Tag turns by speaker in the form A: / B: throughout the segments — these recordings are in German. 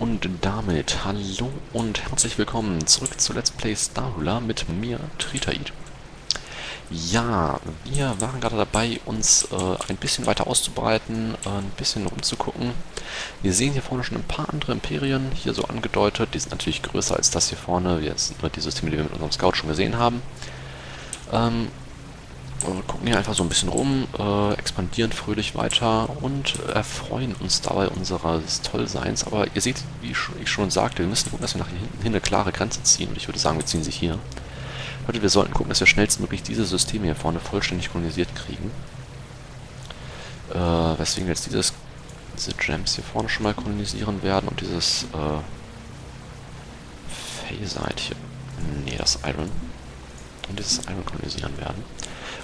A: Und damit hallo und herzlich willkommen zurück zu Let's Play Starhula mit mir, Tritaid. Ja, wir waren gerade dabei, uns äh, ein bisschen weiter auszubreiten, äh, ein bisschen rumzugucken. Wir sehen hier vorne schon ein paar andere Imperien, hier so angedeutet. Die sind natürlich größer als das hier vorne. Wir sind nur die Systeme, die wir mit unserem Scout schon gesehen haben. Ähm, wir gucken hier einfach so ein bisschen rum, äh, expandieren fröhlich weiter und erfreuen uns dabei unseres Tollseins. Aber ihr seht, wie ich schon sagte, wir müssen gucken, dass wir nach hinten hin eine klare Grenze ziehen. Und ich würde sagen, wir ziehen sie hier. Leute, wir sollten gucken, dass wir schnellstmöglich diese Systeme hier vorne vollständig kolonisiert kriegen. Äh, weswegen wir jetzt dieses, diese Gems hier vorne schon mal kolonisieren werden und dieses äh, Phasite hier. Nee, das Iron. Und dieses Iron kolonisieren werden.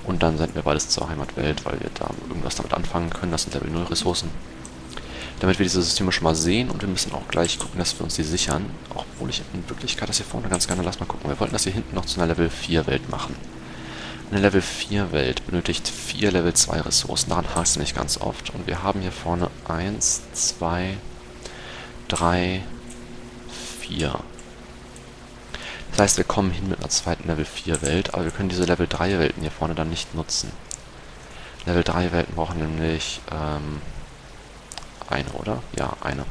A: Und dann senden wir beides zur Heimatwelt, weil wir da irgendwas damit anfangen können. Das sind Level 0 Ressourcen. Damit wir diese Systeme schon mal sehen und wir müssen auch gleich gucken, dass wir uns die sichern. Obwohl ich in Wirklichkeit das hier vorne ganz gerne, lass mal gucken. Wir wollten das hier hinten noch zu einer Level 4 Welt machen. Eine Level 4 Welt benötigt 4 Level 2 Ressourcen. Daran hakt es nicht ganz oft. Und wir haben hier vorne 1, 2, 3, 4. Das heißt, wir kommen hin mit einer zweiten Level 4 Welt, aber wir können diese Level 3 Welten hier vorne dann nicht nutzen. Level 3 Welten brauchen nämlich ähm, eine, oder? Ja, eine.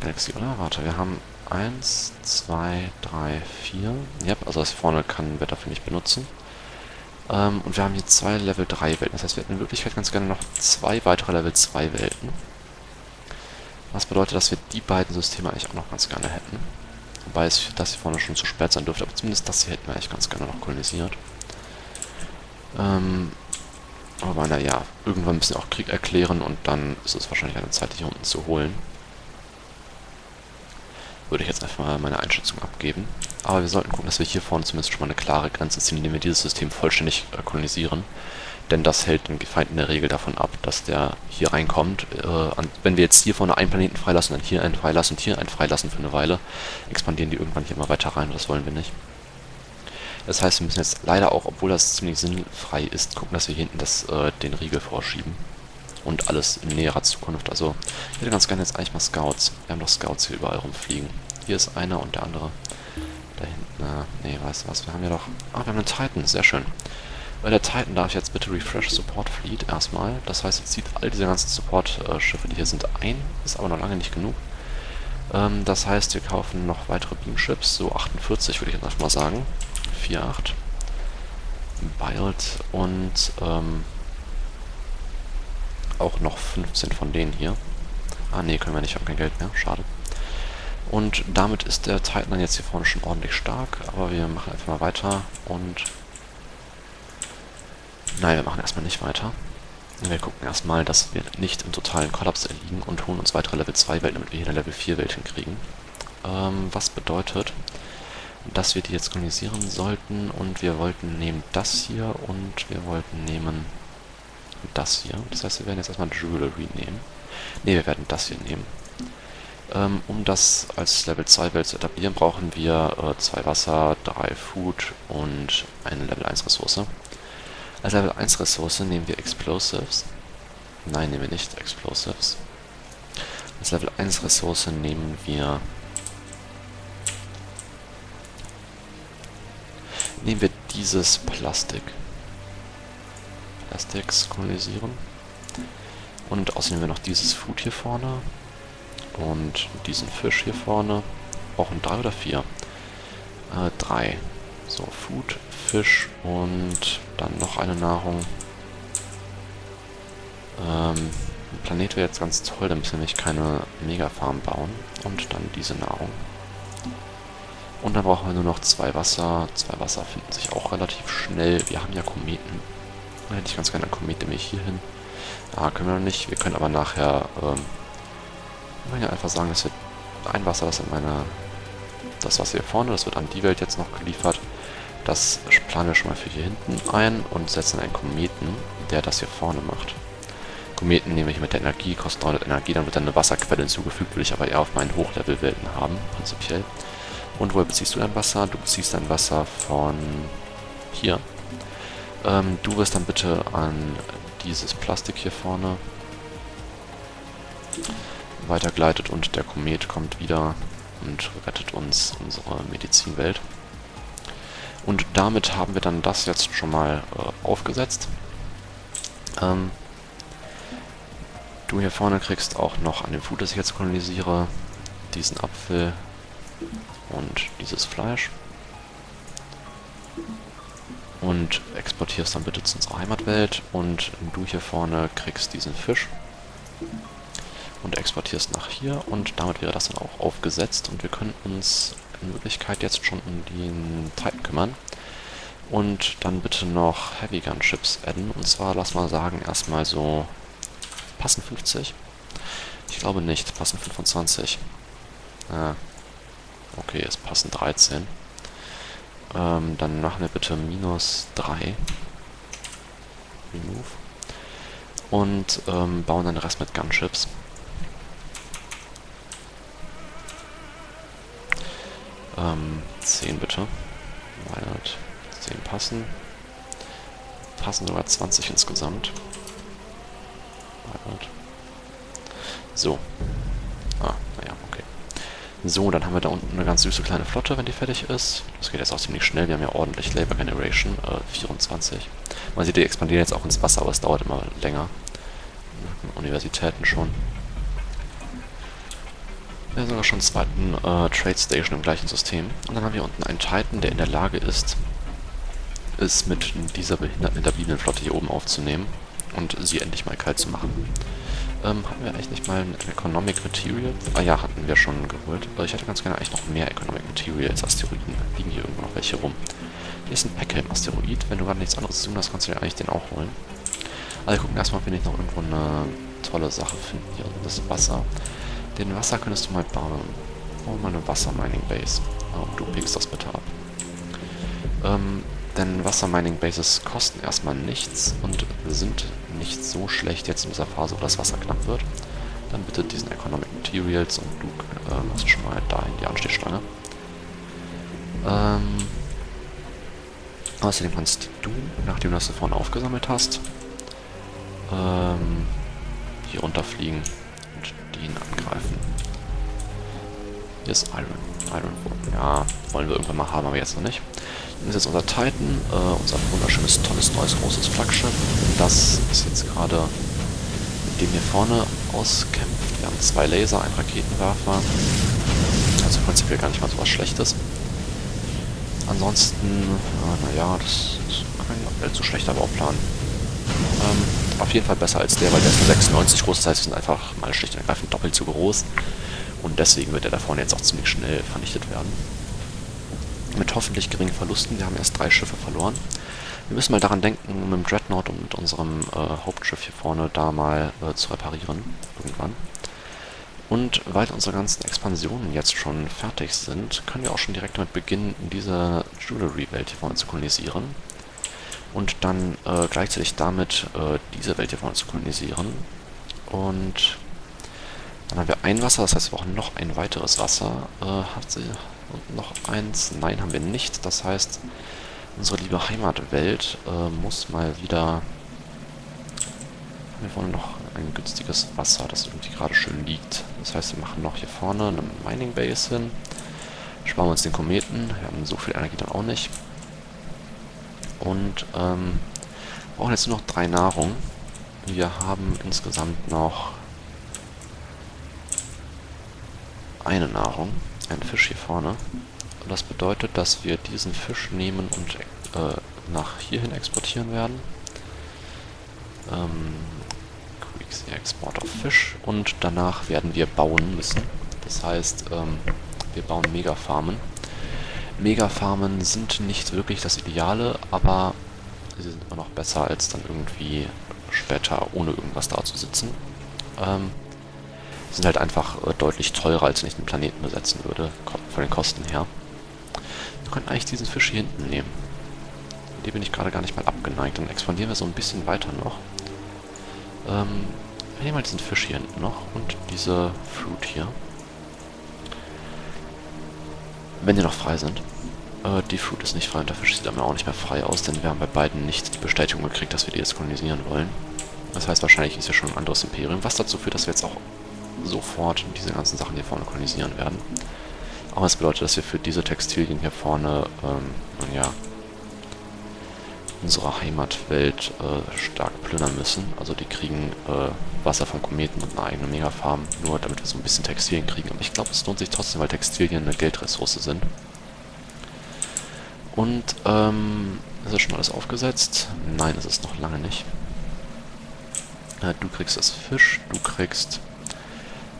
A: Galaxy, oder? Warte, wir haben 1, 2, 3, 4. Yep, also das vorne können wir dafür nicht benutzen. Ähm, und wir haben hier zwei Level 3 Welten. Das heißt, wir hätten in Wirklichkeit ganz gerne noch zwei weitere Level 2 Welten. Was bedeutet, dass wir die beiden Systeme eigentlich auch noch ganz gerne hätten. Wobei es für das hier vorne schon zu spät sein dürfte, aber zumindest das hier hätten wir eigentlich ganz gerne noch kolonisiert. Ähm, aber naja, irgendwann müssen wir auch Krieg erklären und dann ist es wahrscheinlich eine Zeit, hier unten zu holen. Würde ich jetzt einfach mal meine Einschätzung abgeben. Aber wir sollten gucken, dass wir hier vorne zumindest schon mal eine klare Grenze ziehen, indem wir dieses System vollständig äh, kolonisieren. Denn das hält den Feind in der Regel davon ab, dass der hier reinkommt. Äh, wenn wir jetzt hier vorne einen Planeten freilassen, dann hier einen freilassen und hier einen freilassen für eine Weile, expandieren die irgendwann hier mal weiter rein. Das wollen wir nicht. Das heißt, wir müssen jetzt leider auch, obwohl das ziemlich sinnfrei ist, gucken, dass wir hier hinten das, äh, den Riegel vorschieben. Und alles in näherer Zukunft. Also, ich hätte ganz gerne jetzt eigentlich mal Scouts. Wir haben doch Scouts hier überall rumfliegen. Hier ist einer und der andere da hinten. Äh, nee, weißt du was, wir haben ja doch... Ah, wir haben einen Titan, sehr schön. Bei der Titan darf ich jetzt bitte Refresh Support Fleet erstmal. Das heißt, jetzt zieht all diese ganzen Support-Schiffe, die hier sind, ein. Ist aber noch lange nicht genug. Ähm, das heißt, wir kaufen noch weitere Beamships. So 48 würde ich jetzt einfach mal sagen. 4, 8. Bild und ähm, auch noch 15 von denen hier. Ah ne, können wir nicht, haben kein Geld mehr. Schade. Und damit ist der Titan dann jetzt hier vorne schon ordentlich stark. Aber wir machen einfach mal weiter und Nein, wir machen erstmal nicht weiter. Wir gucken erstmal, dass wir nicht im totalen Kollaps erliegen und holen uns weitere Level 2 Welten, damit wir hier eine Level 4 Welt hinkriegen. Ähm, was bedeutet, dass wir die jetzt kolonisieren sollten und wir wollten nehmen das hier und wir wollten nehmen das hier. Das heißt, wir werden jetzt erstmal Jewelry nehmen. Ne, wir werden das hier nehmen. Ähm, um das als Level 2 Welt zu etablieren, brauchen wir äh, zwei Wasser, drei Food und eine Level 1 Ressource. Als Level 1 Ressource nehmen wir Explosives. Nein, nehmen wir nicht Explosives. Als Level 1 Ressource nehmen wir... Nehmen wir dieses Plastik. Plastiks kolonisieren. Und außerdem nehmen wir noch dieses Food hier vorne. Und diesen Fisch hier vorne. Brauchen drei oder vier? Äh, drei. So, Food, Fisch und dann noch eine Nahrung. Ähm, Planet wäre jetzt ganz toll, da müssen wir nämlich keine Megafarm bauen. Und dann diese Nahrung. Und dann brauchen wir nur noch zwei Wasser. Zwei Wasser finden sich auch relativ schnell. Wir haben ja Kometen. Da hätte ich ganz gerne eine Komete nämlich hier hin. Ah, können wir noch nicht. Wir können aber nachher, ähm, können ja einfach sagen, dass wir ein Wasser, das in meine, das Wasser hier vorne, das wird an die Welt jetzt noch geliefert. Das planen wir schon mal für hier hinten ein und setzen einen Kometen, der das hier vorne macht. Kometen nehme ich mit der Energie, kostet 300 Energie, dann wird dann eine Wasserquelle hinzugefügt, will ich aber eher auf meinen Hochlevel-Welten haben, prinzipiell. Und woher beziehst du dein Wasser? Du beziehst dein Wasser von hier. Ähm, du wirst dann bitte an dieses Plastik hier vorne weitergleitet und der Komet kommt wieder und rettet uns unsere Medizinwelt. Und damit haben wir dann das jetzt schon mal äh, aufgesetzt. Ähm, du hier vorne kriegst auch noch an dem Food, das ich jetzt kolonisiere, diesen Apfel und dieses Fleisch. Und exportierst dann bitte zu unserer Heimatwelt. Und du hier vorne kriegst diesen Fisch und exportierst nach hier und damit wäre das dann auch aufgesetzt und wir können uns in Wirklichkeit jetzt schon um den Titan kümmern und dann bitte noch Heavy Gun Chips adden und zwar, lass mal sagen, erstmal so passen 50? Ich glaube nicht, passen 25. Ah, okay, es passen 13. Ähm, dann machen wir bitte minus 3. Remove. Und ähm, bauen den Rest mit Gunships. Ähm, 10 bitte. Wild. 10 passen. Passen sogar 20 insgesamt. Wild. So. Ah, naja, okay. So, dann haben wir da unten eine ganz süße kleine Flotte, wenn die fertig ist. Das geht jetzt auch ziemlich schnell. Wir haben ja ordentlich Labor Generation. Äh, 24. Man sieht, die expandieren jetzt auch ins Wasser, aber es dauert immer länger. Universitäten schon. Wir haben sogar schon einen zweiten äh, Trade Station im gleichen System. Und dann haben wir unten einen Titan, der in der Lage ist, es mit dieser hinterbliebenen Flotte hier oben aufzunehmen und sie endlich mal kalt zu machen. Ähm, hatten wir eigentlich nicht mal ein Economic Material? Ah ja, hatten wir schon geholt. Aber ich hätte ganz gerne eigentlich noch mehr Economic Materials. Asteroiden liegen hier irgendwo noch welche rum. Hier ist ein Peckham-Asteroid. Wenn du gerade nichts anderes zu tun hast, kannst du dir eigentlich den auch holen. Also gucken erstmal, ob wir nicht noch irgendwo eine tolle Sache finden. Hier das Wasser. Den Wasser könntest du mal bauen. Oh, mal eine Wasser-Mining-Base. Oh, du pickst das bitte ab. Ähm, denn Wasser-Mining-Bases kosten erstmal nichts und sind nicht so schlecht jetzt in dieser Phase, wo das Wasser knapp wird. Dann bitte diesen Economic Materials und du äh, machst schon mal dahin die Anstehstange. Ähm, außerdem kannst du, nachdem du das vorne aufgesammelt hast, ähm, hier runterfliegen und den angreifen. Hier ist Iron. Iron Ja, wollen wir irgendwann mal haben, aber jetzt noch nicht. Das ist jetzt unser Titan, äh, unser wunderschönes, tolles, neues, großes Flaggschiff. Das ist jetzt gerade mit dem hier vorne auskämpft. Wir haben zwei Laser, einen Raketenwerfer. Also prinzipiell gar nicht mal so was Schlechtes. Ansonsten, äh, naja, das ist kein allzu schlechter Bauplan. Ähm, auf jeden Fall besser als der, weil der ist nur 96 groß, das heißt, wir sind einfach mal schlicht und ergreifend doppelt so groß. Und deswegen wird er da vorne jetzt auch ziemlich schnell vernichtet werden. Mit hoffentlich geringen Verlusten, wir haben erst drei Schiffe verloren. Wir müssen mal daran denken, mit dem Dreadnought und mit unserem äh, Hauptschiff hier vorne da mal äh, zu reparieren, irgendwann. Und weil unsere ganzen Expansionen jetzt schon fertig sind, können wir auch schon direkt damit beginnen, diese Jewelry-Welt hier vorne zu kolonisieren und dann äh, gleichzeitig damit äh, diese Welt hier vorne zu kolonisieren. Und dann haben wir ein Wasser, das heißt wir brauchen noch ein weiteres Wasser. Äh, hat sie noch eins? Nein, haben wir nicht. Das heißt, unsere liebe Heimatwelt äh, muss mal wieder... Wir wollen noch ein günstiges Wasser, das irgendwie gerade schön liegt. Das heißt, wir machen noch hier vorne eine Mining Base hin. Sparen wir uns den Kometen. Wir haben so viel Energie dann auch nicht. Und ähm, brauchen jetzt nur noch drei Nahrung. Wir haben insgesamt noch eine Nahrung, einen Fisch hier vorne. Und das bedeutet, dass wir diesen Fisch nehmen und äh, nach hierhin exportieren werden. Ähm, Export of Fisch. Und danach werden wir bauen müssen. Das heißt, ähm, wir bauen Megafarmen. Megafarmen sind nicht wirklich das Ideale, aber sie sind immer noch besser, als dann irgendwie später ohne irgendwas da zu sitzen. Ähm, sind halt einfach äh, deutlich teurer, als wenn ich den Planeten besetzen würde, von den Kosten her. Wir können eigentlich diesen Fisch hier hinten nehmen. Die bin ich gerade gar nicht mal abgeneigt. Dann expandieren wir so ein bisschen weiter noch. Ähm, wir nehmen mal diesen Fisch hier hinten noch und diese Fruit hier. Wenn die noch frei sind. Äh, die Fruit ist nicht frei und der Fisch sieht aber auch nicht mehr frei aus, denn wir haben bei beiden nicht die Bestätigung gekriegt, dass wir die jetzt kolonisieren wollen. Das heißt, wahrscheinlich ist ja schon ein anderes Imperium, was dazu führt, dass wir jetzt auch sofort diese ganzen Sachen hier vorne kolonisieren werden. Aber es bedeutet, dass wir für diese Textilien hier vorne, ähm, ja, unsere Heimatwelt äh, stark plündern müssen. Also die kriegen äh, Wasser vom Kometen und eine eigene Megafarm, nur damit wir so ein bisschen Textilien kriegen. Aber ich glaube, es lohnt sich trotzdem, weil Textilien eine Geldressource sind. Und, ähm, ist das schon alles aufgesetzt? Nein, ist noch lange nicht. Äh, du kriegst das Fisch, du kriegst...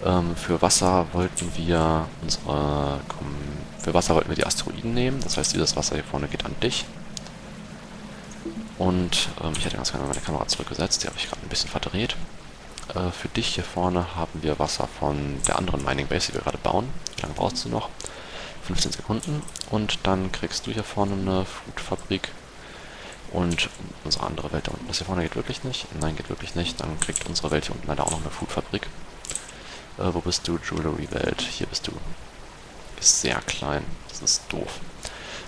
A: Ähm, für Wasser wollten wir unsere... Komm, für Wasser wollten wir die Asteroiden nehmen. Das heißt, dieses Wasser hier vorne geht an dich. Und ähm, ich hätte ganz gerne meine Kamera zurückgesetzt, die habe ich gerade ein bisschen verdreht. Äh, für dich hier vorne haben wir Wasser von der anderen Mining Base, die wir gerade bauen. Wie lange brauchst du noch? 15 Sekunden. Und dann kriegst du hier vorne eine Foodfabrik. Und unsere andere Welt da unten. Das hier vorne geht wirklich nicht? Nein, geht wirklich nicht. Dann kriegt unsere Welt hier unten leider auch noch eine Foodfabrik. Äh, wo bist du? Jewelry-Welt. Hier bist du. Ist sehr klein. Das ist doof.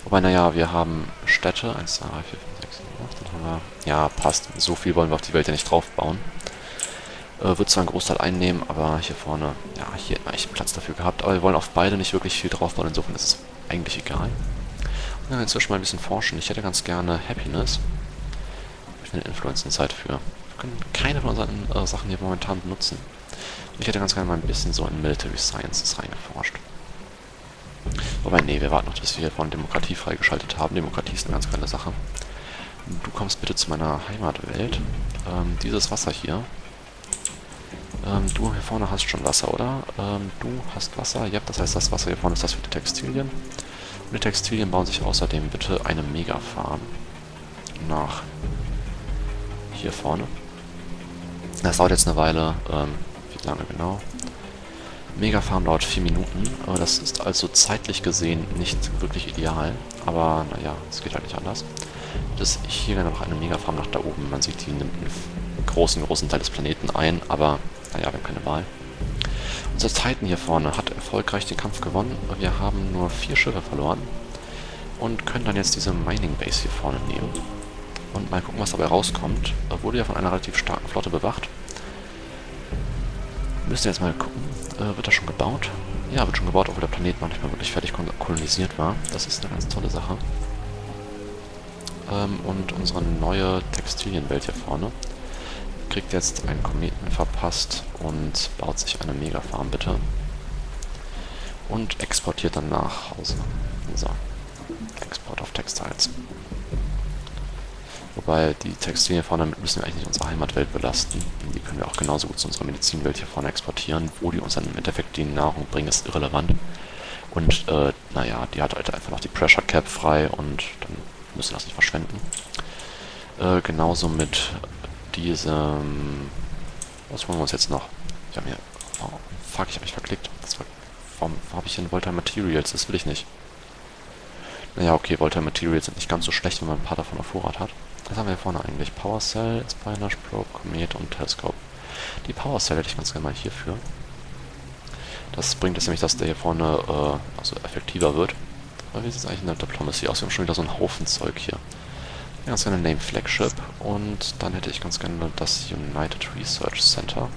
A: Wobei, naja, wir haben Städte. 1, 2, 3, 4, 5, 6, 7, 8. Dann haben wir... Ja, passt. So viel wollen wir auf die Welt ja nicht drauf bauen. Äh, wird zwar einen Großteil einnehmen, aber hier vorne... Ja, hier hätten wir eigentlich Platz dafür gehabt. Aber wir wollen auf beide nicht wirklich viel drauf bauen. Insofern ist es eigentlich egal. Dann inzwischen mal ein bisschen forschen. Ich hätte ganz gerne Happiness. Ich eine Influenzen-Zeit für. Können keine von unseren äh, Sachen hier momentan benutzen. Ich hätte ganz gerne mal ein bisschen so in Military Sciences reingeforscht. Wobei, nee, wir warten noch, bis wir hier von Demokratie freigeschaltet haben. Demokratie ist eine ganz geile Sache. Du kommst bitte zu meiner Heimatwelt. Ähm, dieses Wasser hier. Ähm, du hier vorne hast schon Wasser, oder? Ähm, du hast Wasser. Ja, das heißt, das Wasser hier vorne ist das für die Textilien. Und die Textilien bauen sich außerdem bitte eine Megafarm nach hier vorne. Das dauert jetzt eine Weile. Ähm, wie lange genau? Megafarm dauert 4 Minuten. Das ist also zeitlich gesehen nicht wirklich ideal. Aber naja, es geht halt nicht anders. Das hier gerne noch eine Megafarm nach da oben. Man sieht, die nimmt einen großen, großen Teil des Planeten ein. Aber naja, wir haben keine Wahl. Unser Titan hier vorne hat erfolgreich den Kampf gewonnen. Wir haben nur vier Schiffe verloren. Und können dann jetzt diese Mining Base hier vorne nehmen. Und mal gucken, was dabei rauskommt. Wurde ja von einer relativ starken Flotte bewacht. Müssen wir jetzt mal gucken. Äh, wird das schon gebaut? Ja, wird schon gebaut, obwohl der Planet noch nicht mal wirklich fertig kolonisiert war. Das ist eine ganz tolle Sache. Ähm, und unsere neue Textilienwelt hier vorne kriegt jetzt einen Kometen verpasst und baut sich eine Megafarm, bitte. Und exportiert dann nach Hause. So. Export of Textiles. Wobei die Textilien vorne müssen wir eigentlich nicht unsere Heimatwelt belasten. Die können wir auch genauso gut zu unserer Medizinwelt hier vorne exportieren. Wo die uns dann im Endeffekt die Nahrung bringen, ist irrelevant. Und, äh, naja, die hat halt einfach noch die Pressure Cap frei und dann müssen wir das nicht verschwenden. Äh, genauso mit diesem... Was wollen wir uns jetzt noch? Ich habe mir... Oh, fuck, ich habe mich verklickt. War, warum habe ich denn Volta Materials? Das will ich nicht. Naja, okay, Volta Materials sind nicht ganz so schlecht, wenn man ein paar davon auf Vorrat hat. Was haben wir hier vorne eigentlich? Power Cell, Spinash Probe, Comet und Telescope. Die Power Cell hätte ich ganz gerne mal hierfür. Das bringt es nämlich, dass der hier vorne äh, also effektiver wird. Aber wie sieht es eigentlich in der Diplomacy aus? Wir haben schon wieder so einen Haufen Zeug hier. Ganz gerne Name Flagship und dann hätte ich ganz gerne das United Research Center.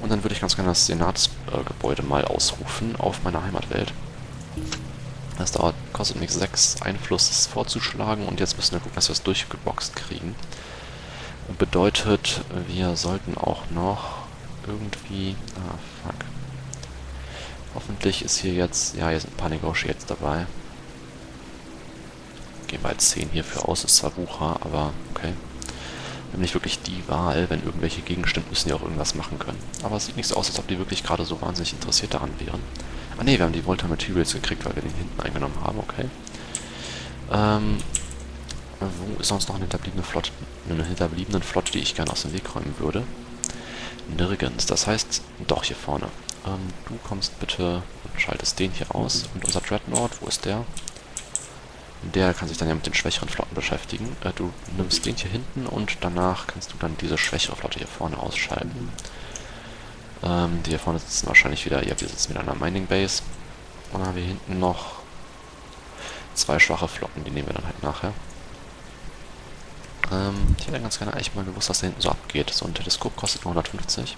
A: Und dann würde ich ganz gerne das Senatsgebäude äh, mal ausrufen auf meiner Heimatwelt. Das dauert, kostet mich 6 Einfluss, vorzuschlagen und jetzt müssen wir gucken, dass wir es durchgeboxt kriegen. Bedeutet, wir sollten auch noch irgendwie... Ah, fuck. Hoffentlich ist hier jetzt... Ja, hier sind ein paar Negotiates dabei. Gehen wir als 10 hierfür aus, ist zwar Wucher, aber okay. Wir haben nicht wirklich die Wahl, wenn irgendwelche Gegenstände müssen die auch irgendwas machen können. Aber es sieht nicht so aus, als ob die wirklich gerade so wahnsinnig interessiert daran wären. Ah ne, wir haben die Volta Materials gekriegt, weil wir den hinten eingenommen haben, okay. Ähm, wo ist sonst noch eine hinterbliebene Flotte, eine hinterbliebene Flotte, die ich gerne aus dem Weg räumen würde? Nirgends. Das heißt, doch hier vorne. Ähm, du kommst bitte und schaltest den hier aus. Und unser Dreadnought, wo ist der? Der kann sich dann ja mit den schwächeren Flotten beschäftigen. Äh, du nimmst den hier hinten und danach kannst du dann diese schwächere Flotte hier vorne ausschalten. Ähm, die hier vorne sitzen wahrscheinlich wieder, ja, wir sitzen wieder an einer Mining Base. Und dann haben wir hinten noch zwei schwache Flotten, die nehmen wir dann halt nachher. Ähm, ich hätte ganz gerne eigentlich mal gewusst, was da hinten so abgeht. So ein Teleskop kostet nur 150.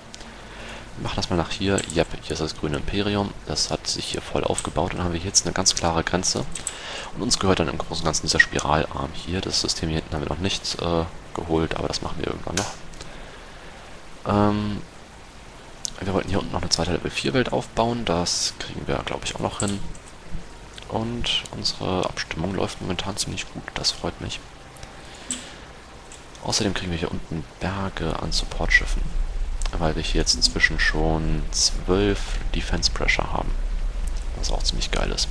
A: Wir machen das mal nach hier. Yep, hier ist das grüne Imperium. Das hat sich hier voll aufgebaut. Und dann haben wir jetzt eine ganz klare Grenze. Und uns gehört dann im Großen und Ganzen dieser Spiralarm hier. Das System hier hinten haben wir noch nicht äh, geholt, aber das machen wir irgendwann noch. Ähm, wir wollten hier unten noch eine zweite Level 4 Welt aufbauen. Das kriegen wir, glaube ich, auch noch hin. Und unsere Abstimmung läuft momentan ziemlich gut. Das freut mich. Außerdem kriegen wir hier unten Berge an Supportschiffen. Weil wir hier jetzt inzwischen schon 12 Defense Pressure haben. Was auch ziemlich geil ist.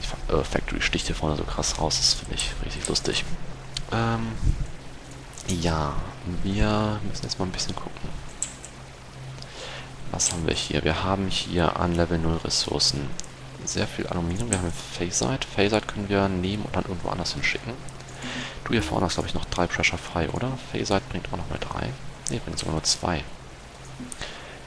A: Die äh, Factory sticht hier vorne so krass raus. Das finde ich richtig lustig. Ähm, ja, wir müssen jetzt mal ein bisschen gucken. Was haben wir hier? Wir haben hier an Level 0 Ressourcen sehr viel Aluminium. Wir haben Phasite. Phasite können wir nehmen und dann irgendwo anders hinschicken. Du hier vorne hast, glaube ich, noch drei Pressure frei, oder? Phasite bringt auch noch mal drei. Ne, bringt sogar nur zwei.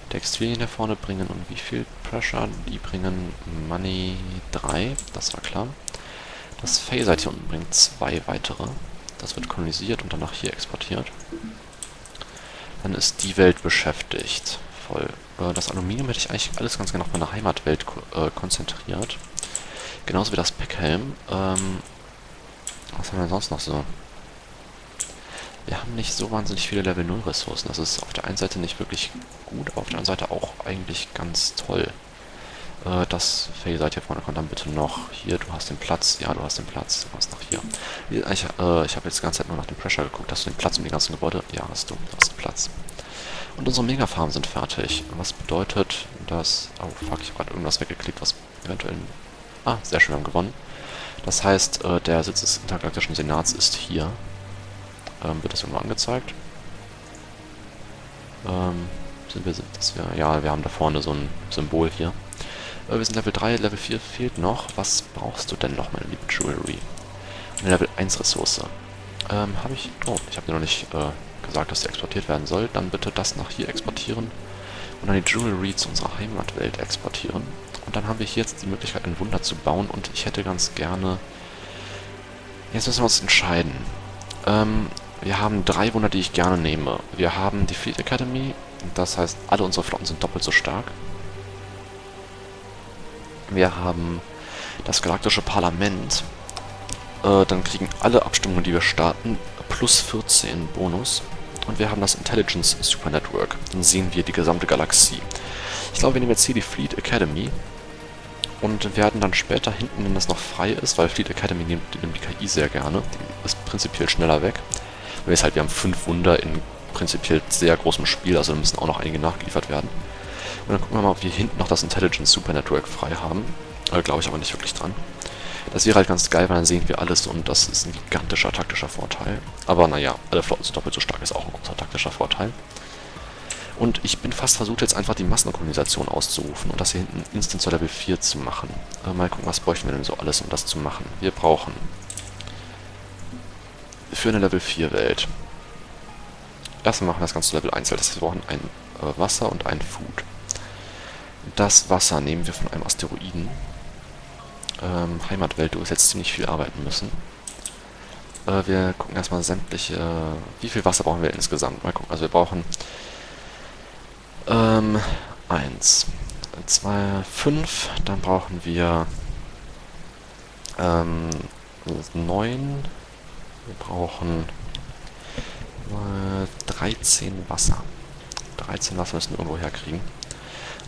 A: Textilien hier vorne bringen und wie viel Pressure? Die bringen Money 3, das war klar. Das Phasite hier unten bringt zwei weitere. Das wird kolonisiert und danach hier exportiert. Dann ist die Welt beschäftigt. Voll. Äh, das Aluminium hätte ich eigentlich alles ganz gerne auf meine Heimatwelt äh, konzentriert. Genauso wie das Packhelm. Ähm, was haben wir sonst noch so? Wir haben nicht so wahnsinnig viele Level 0 Ressourcen. Das ist auf der einen Seite nicht wirklich gut, aber auf der anderen Seite auch eigentlich ganz toll. Äh, das Phasite hier vorne kommt dann bitte noch. Hier, du hast den Platz. Ja, du hast den Platz. Du hast noch hier. Ich, äh, ich habe jetzt die ganze Zeit nur nach dem Pressure geguckt. Hast du den Platz um die ganzen Gebäude? Ja, hast du. Du hast den Platz. Und unsere Megafarmen sind fertig. Was bedeutet, dass... Oh, fuck, ich habe gerade irgendwas weggeklickt, was eventuell... Ah, sehr schön, wir haben gewonnen. Das heißt, äh, der Sitz des Intergalaktischen Senats ist hier. Ähm, wird das irgendwo angezeigt? Ähm, sind wir... Das wir ja, wir haben da vorne so ein Symbol hier. Äh, wir sind Level 3, Level 4 fehlt noch. Was brauchst du denn noch, meine liebe Jewelry? Eine Level 1 Ressource. Ähm, habe ich... Oh, ich habe dir noch nicht äh, gesagt, dass sie exportiert werden soll. Dann bitte das nach hier exportieren. Und dann die Jewelry zu unserer Heimatwelt exportieren. Und dann haben wir hier jetzt die Möglichkeit, ein Wunder zu bauen. Und ich hätte ganz gerne... Jetzt müssen wir uns entscheiden. Ähm, wir haben drei Wunder, die ich gerne nehme. Wir haben die Fleet Academy. Das heißt, alle unsere Flotten sind doppelt so stark. Wir haben das Galaktische Parlament. Äh, dann kriegen alle Abstimmungen, die wir starten, plus 14 Bonus. Und wir haben das Intelligence Super Network. Dann sehen wir die gesamte Galaxie. Ich glaube, wir nehmen jetzt hier die Fleet Academy. Und werden dann später hinten, wenn das noch frei ist, weil Fleet Academy nimmt, nimmt die KI sehr gerne. Die ist prinzipiell schneller weg. Und jetzt halt, wir haben fünf Wunder in prinzipiell sehr großem Spiel, also müssen auch noch einige nachgeliefert werden. Und dann gucken wir mal, ob wir hinten noch das Intelligence Super Network frei haben. Äh, Glaube ich aber nicht wirklich dran. Das wäre halt ganz geil, weil dann sehen wir alles und das ist ein gigantischer taktischer Vorteil. Aber naja, alle Flotten sind doppelt so stark, ist auch ein großer taktischer Vorteil. Und ich bin fast versucht, jetzt einfach die Massenkolonisation auszurufen und das hier hinten instant zur Level 4 zu machen. Äh, mal gucken, was bräuchten wir denn so alles, um das zu machen. Wir brauchen für eine Level 4 Welt. Erstmal machen wir das Ganze Level 1, weil das heißt, wir brauchen ein äh, Wasser und ein Food. Das Wasser nehmen wir von einem Asteroiden. Ähm, Heimatwelt, du wirst jetzt ziemlich viel arbeiten müssen. Äh, wir gucken erstmal sämtliche... Wie viel Wasser brauchen wir insgesamt? Mal gucken. Also wir brauchen... Ähm, eins, zwei, fünf. Dann brauchen wir... Ähm, neun. Wir brauchen... Äh, 13 Wasser. 13 Wasser müssen wir irgendwo herkriegen.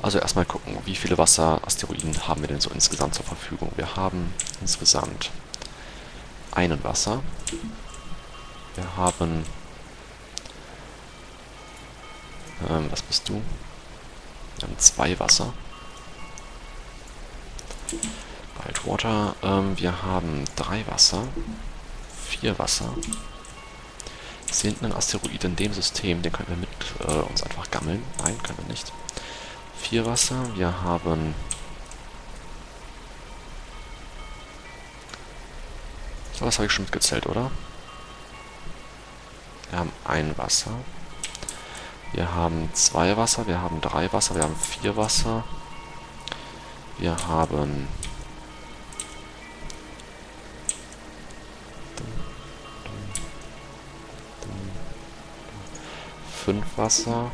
A: Also erstmal gucken, wie viele Wasserasteroiden haben wir denn so insgesamt zur Verfügung. Wir haben insgesamt einen Wasser. Wir haben... Ähm, was bist du? Wir haben zwei Wasser. Wildwater. Ähm, wir haben drei Wasser. Vier Wasser. Ist hier hinten ein Asteroid in dem System, den können wir mit äh, uns einfach gammeln. Nein, können wir nicht vier Wasser. Wir haben... So, das habe ich schon mitgezählt, oder? Wir haben ein Wasser. Wir haben zwei Wasser, wir haben drei Wasser, wir haben vier Wasser. Wir haben... 5 Wasser.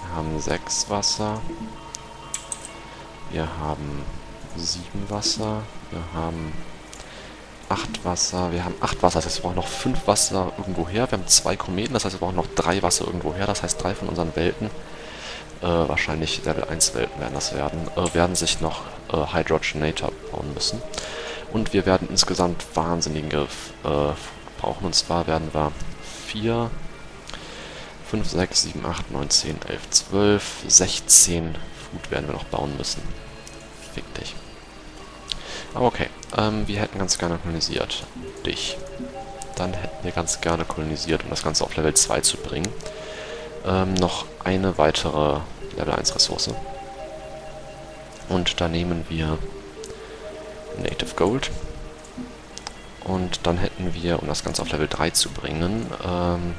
A: Wir haben 6 Wasser. Wir haben 7 Wasser. Wir haben 8 Wasser. Wir haben 8 Wasser. Das heißt, wir brauchen noch 5 Wasser irgendwo her. Wir haben 2 Kometen. Das heißt, wir brauchen noch 3 Wasser irgendwo her. Das heißt, 3 von unseren Welten, äh, wahrscheinlich Level 1 Welten werden das werden, äh, werden sich noch äh, Hydrogenator bauen müssen. Und wir werden insgesamt wahnsinnige äh, brauchen. Und zwar werden wir 4, 5, 6, 7, 8, 9, 10, 11, 12, 16 Food werden wir noch bauen müssen. Fick dich. Aber okay, ähm, wir hätten ganz gerne kolonisiert. Dich. Dann hätten wir ganz gerne kolonisiert, um das Ganze auf Level 2 zu bringen. Ähm, noch eine weitere Level 1 Ressource. Und da nehmen wir Native Gold. Und dann hätten wir, um das Ganze auf Level 3 zu bringen, ähm,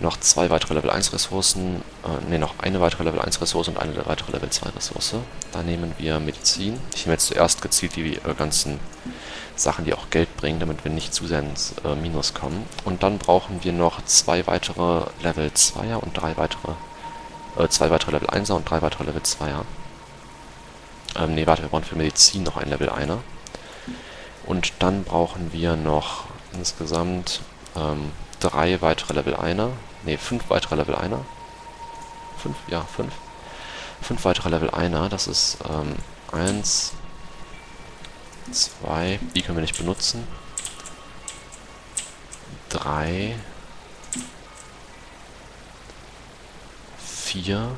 A: noch zwei weitere Level 1 Ressourcen, äh, ne, noch eine weitere Level 1 Ressource und eine weitere Level 2 Ressource. Da nehmen wir Medizin. Ich nehme jetzt zuerst gezielt die äh, ganzen Sachen, die auch Geld bringen, damit wir nicht zu sehr ins äh, Minus kommen. Und dann brauchen wir noch zwei weitere Level 2er und drei weitere, äh, zwei weitere Level 1er und drei weitere Level 2er. Ähm, ne, warte, wir brauchen für Medizin noch ein Level 1er. Und dann brauchen wir noch insgesamt ähm, drei weitere Level 1er. Ne, fünf weitere Level 1er. Fünf? Ja, fünf. Fünf weitere Level 1er. Das ist ähm, eins, zwei. Die können wir nicht benutzen. Drei. Vier.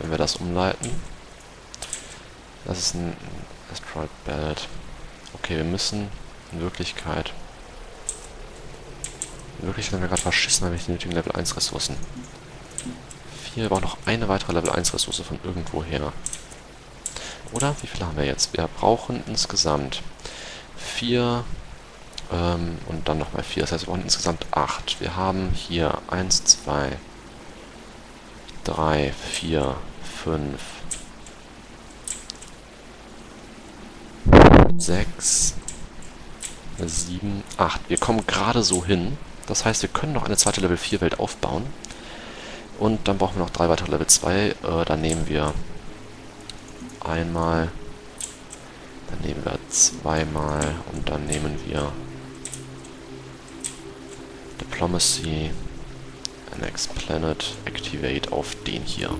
A: Wenn wir das umleiten. Das ist ein Asteroid Belt. Okay, wir müssen in Wirklichkeit... In Wirklichkeit haben wir gerade verschissen, weil wir die nötigen Level 1 Ressourcen. 4, wir brauchen noch eine weitere Level 1 Ressource von irgendwo her. Oder? Wie viele haben wir jetzt? Wir brauchen insgesamt 4 ähm, und dann nochmal 4. Das heißt, wir brauchen insgesamt 8. Wir haben hier 1, 2, 3, 4, 5, 6, 7, 8. Wir kommen gerade so hin. Das heißt, wir können noch eine zweite Level 4 Welt aufbauen. Und dann brauchen wir noch drei weitere Level 2. Äh, dann nehmen wir einmal, dann nehmen wir zweimal und dann nehmen wir Diplomacy, Annex Planet, Activate auf den hier.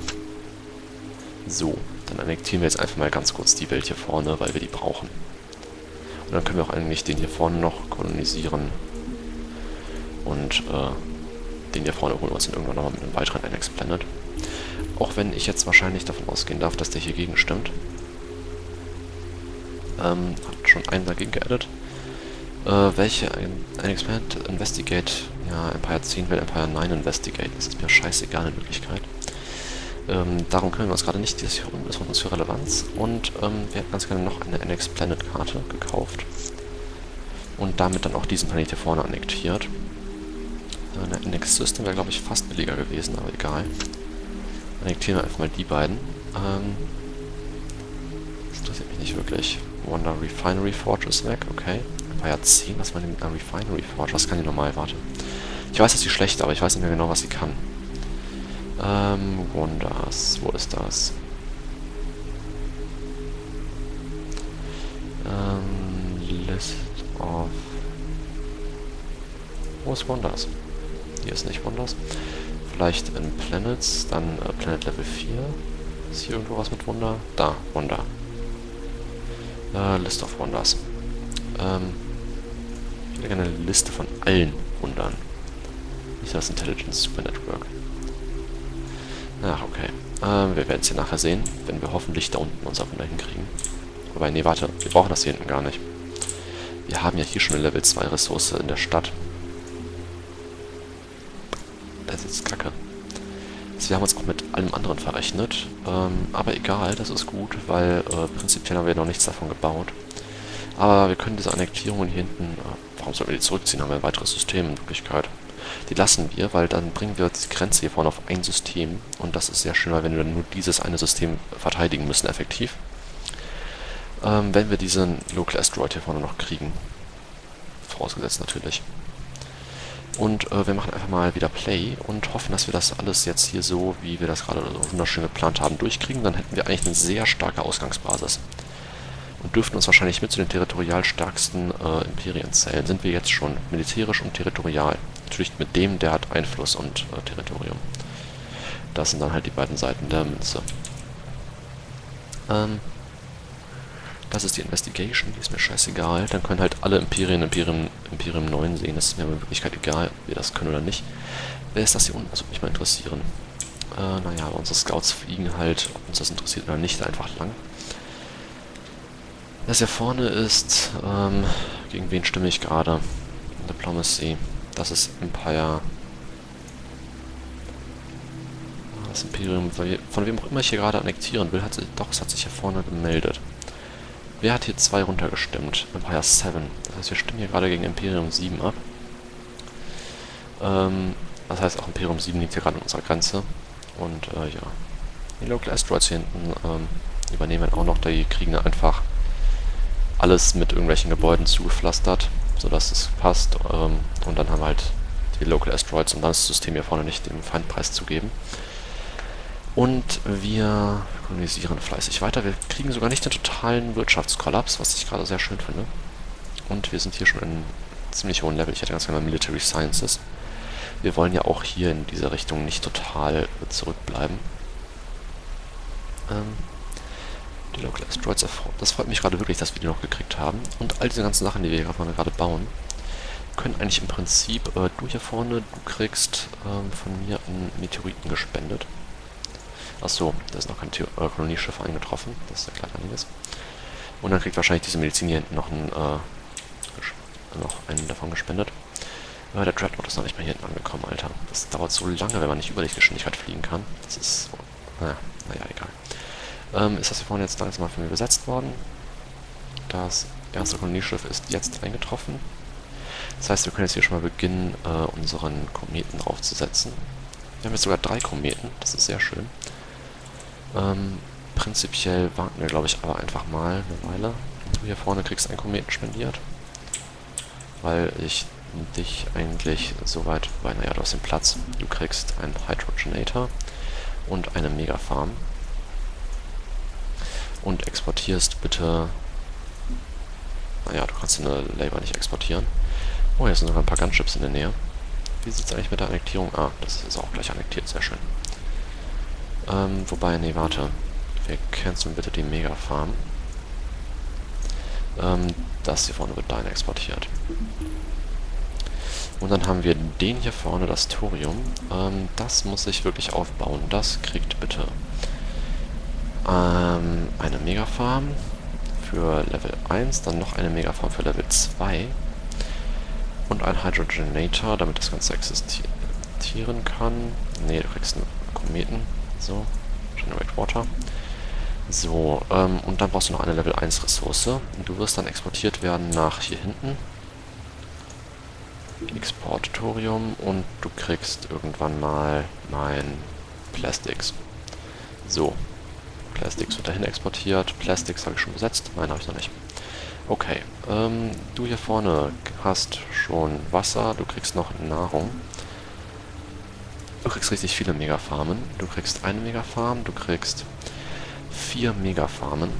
A: So, dann annektieren wir jetzt einfach mal ganz kurz die Welt hier vorne, weil wir die brauchen. Und dann können wir auch eigentlich den hier vorne noch kolonisieren. Und äh, den hier vorne holen wir uns dann irgendwann nochmal mit einem weiteren Annex Planet. Auch wenn ich jetzt wahrscheinlich davon ausgehen darf, dass der hier gegen stimmt. Ähm, hat schon einen dagegen geaddet. Äh, welche Annex Planet Investigate? Ja, Empire 10 will Empire 9 Investigate. Das ist mir scheißegal in Wirklichkeit. Ähm, darum kümmern wir uns gerade nicht. Das hier unten ist von uns für Relevanz. Und ähm, wir hätten ganz gerne noch eine NX Planet Karte gekauft. Und damit dann auch diesen Planet hier vorne annektiert. Eine NX System wäre, glaube ich, fast billiger gewesen, aber egal. Annektieren wir einfach mal die beiden. Ähm, das interessiert mich nicht wirklich. Wonder Refinery Forge ist weg, okay. War ja 10, was war mit einer Refinery Forge? Was kann die normal? Warte. Ich weiß, dass sie schlecht, aber ich weiß nicht mehr genau, was sie kann. Ähm, Wonders. Wo ist das? Ähm, List of... Wo ist Wonders? Hier ist nicht Wonders. Vielleicht in Planets, dann äh, Planet Level 4. Ist hier irgendwo was mit Wunder? Da, Wunder. Äh, List of Wonders. Ähm, ich hätte gerne eine Liste von allen Wundern. Nicht das Intelligence Super Network. Ach, okay. Ähm, wir werden es hier nachher sehen, wenn wir hoffentlich da unten unser Wunder hinkriegen. Wobei, nee, warte, wir brauchen das hier hinten gar nicht. Wir haben ja hier schon eine Level 2 Ressource in der Stadt. Wir haben uns auch mit allem anderen verrechnet. Ähm, aber egal, das ist gut, weil äh, prinzipiell haben wir noch nichts davon gebaut. Aber wir können diese Annektierungen hier hinten... Äh, warum sollten wir die zurückziehen? Haben wir ein weiteres System in Wirklichkeit. Die lassen wir, weil dann bringen wir die Grenze hier vorne auf ein System. Und das ist sehr schön, weil wir dann nur dieses eine System verteidigen müssen, effektiv. Ähm, wenn wir diesen Local Asteroid hier vorne noch kriegen. Vorausgesetzt natürlich. Und äh, wir machen einfach mal wieder Play und hoffen, dass wir das alles jetzt hier so, wie wir das gerade so wunderschön geplant haben, durchkriegen. Dann hätten wir eigentlich eine sehr starke Ausgangsbasis. Und dürften uns wahrscheinlich mit zu den territorial stärksten äh, Imperien zählen. Sind wir jetzt schon militärisch und territorial. Natürlich mit dem, der hat Einfluss und äh, Territorium. Das sind dann halt die beiden Seiten der Münze. Ähm, das ist die Investigation, die ist mir scheißegal. Dann können halt alle Imperien Imperium, Imperium 9 sehen. Das ist mir in Wirklichkeit egal, ob wir das können oder nicht. Wer ist das hier unten? Das würde mich mal interessieren. Äh, naja, unsere Scouts fliegen halt, ob uns das interessiert oder nicht, einfach lang. Das hier vorne ist, ähm, gegen wen stimme ich gerade? Diplomacy. Das ist Empire. Das Imperium, von wem auch immer ich hier gerade annektieren will, hat sich, doch, es hat sich hier vorne gemeldet. Wer hat hier 2 runtergestimmt? Empire 7. Das heißt, wir stimmen hier gerade gegen Imperium 7 ab. Ähm, das heißt, auch Imperium 7 liegt hier gerade an unserer Grenze. Und, äh, ja. Die Local Asteroids hier hinten ähm, übernehmen auch noch. Die kriegen einfach alles mit irgendwelchen Gebäuden zugepflastert, sodass es passt. Ähm, und dann haben wir halt die Local Asteroids, um dann das System hier vorne nicht dem Feindpreis zu geben. Und wir kolonisieren fleißig weiter. Wir kriegen sogar nicht den totalen Wirtschaftskollaps, was ich gerade sehr schön finde. Und wir sind hier schon in ziemlich hohen Level. Ich hätte ganz gerne mal Military Sciences. Wir wollen ja auch hier in dieser Richtung nicht total zurückbleiben. Ähm, die Local Asteroids, das freut mich gerade wirklich, dass wir die noch gekriegt haben. Und all diese ganzen Sachen, die wir gerade bauen, können eigentlich im Prinzip, äh, du hier vorne, du kriegst ähm, von mir einen Meteoriten gespendet. Achso, da ist noch kein äh, Kolonieschiff eingetroffen. Das ist ja klar einiges. Und dann kriegt wahrscheinlich diese Medizin hier hinten noch einen, äh, noch einen davon gespendet. Aber der Dreadnought ist noch nicht mal hier hinten angekommen, Alter. Das dauert so lange, wenn man nicht über Lichtgeschwindigkeit fliegen kann. Das ist. Naja, naja, egal. Ähm, ist das hier vorne jetzt langsam mal von mir besetzt worden? Das erste Kolonieschiff ist jetzt eingetroffen. Das heißt, wir können jetzt hier schon mal beginnen, äh, unseren Kometen draufzusetzen. Wir haben jetzt sogar drei Kometen, das ist sehr schön. Ähm, prinzipiell warten wir, glaube ich, aber einfach mal eine Weile. Du hier vorne kriegst einen Kometen spendiert. Weil ich dich eigentlich soweit, du hast den Platz. Du kriegst einen Hydrogenator und eine Megafarm. Und exportierst bitte... Naja, du kannst eine Labor nicht exportieren. Oh, hier sind sogar ein paar Gunships in der Nähe. Wie sieht es eigentlich mit der Annektierung? Ah, das ist auch gleich annektiert, sehr schön. Ähm, wobei, nee, warte. Wir canceln bitte die Mega-Farm. Ähm, das hier vorne wird dahin exportiert. Und dann haben wir den hier vorne, das Thorium. Ähm, das muss ich wirklich aufbauen. Das kriegt bitte ähm, eine Mega-Farm für Level 1, dann noch eine Mega-Farm für Level 2 und ein Hydrogenator, damit das Ganze existieren kann. Ne, du kriegst einen Kometen. So, Generate Water. So, ähm, und dann brauchst du noch eine Level 1 Ressource. Und du wirst dann exportiert werden nach hier hinten. Exportatorium und du kriegst irgendwann mal mein Plastics. So. Plastics wird dahin exportiert. Plastics habe ich schon besetzt. Nein, habe ich noch nicht. Okay. Ähm, du hier vorne hast schon Wasser. Du kriegst noch Nahrung. Du kriegst richtig viele Megafarmen. Du kriegst eine Megafarm, du kriegst vier Megafarmen.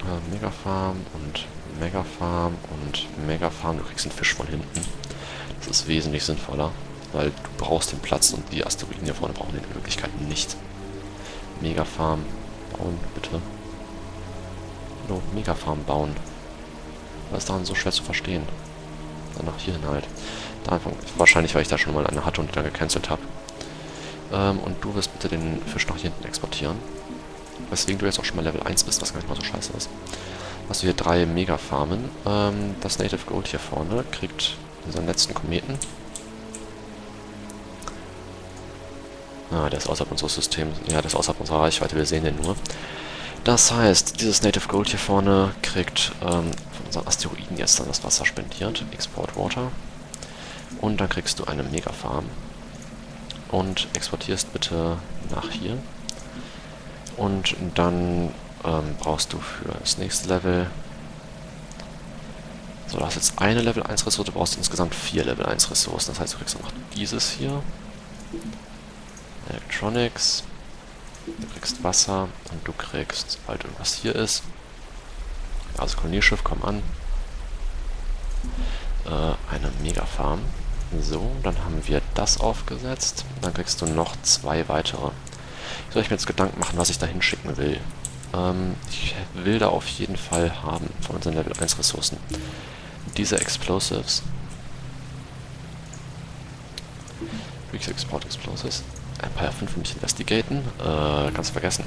A: Äh, Megafarm und Megafarm und Megafarm. Du kriegst einen Fisch von hinten. Das ist wesentlich sinnvoller, weil du brauchst den Platz und die Asteroiden hier vorne brauchen den in Wirklichkeit nicht. Megafarm bauen, bitte. No, Megafarm bauen. Was ist daran so schwer zu verstehen? Danach hierhin halt. Da wahrscheinlich, weil ich da schon mal eine hatte und die dann gecancelt habe. Ähm, und du wirst bitte den Fisch nach hinten exportieren. Weswegen du jetzt auch schon mal Level 1 bist, was gar nicht mal so scheiße ist. Hast du hier drei Mega-Farmen. Ähm, das Native Gold hier vorne kriegt unseren letzten Kometen. Ah, der ist außerhalb unseres Systems. Ja, der ist außerhalb unserer Reichweite, wir sehen den nur. Das heißt, dieses Native Gold hier vorne kriegt ähm, von unseren Asteroiden jetzt dann das Wasser spendiert. Export Water. Und dann kriegst du eine Mega-Farm und exportierst bitte nach hier. Und dann ähm, brauchst du für das nächste Level So, du hast jetzt eine Level 1 Ressource, du brauchst insgesamt vier Level 1 Ressourcen. Das heißt, du kriegst noch dieses hier. Electronics. Du kriegst Wasser und du kriegst, sobald irgendwas hier ist. Also Kolonierschiff, komm an. Äh, eine Mega-Farm. So, dann haben wir das aufgesetzt. Dann kriegst du noch zwei weitere. Soll ich mir jetzt Gedanken machen, was ich da hinschicken will? Ähm, ich will da auf jeden Fall haben von unseren Level 1 Ressourcen. Diese Explosives. Weeks Export Explosives. Empire 5 will mich investigaten. Äh, ganz vergessen.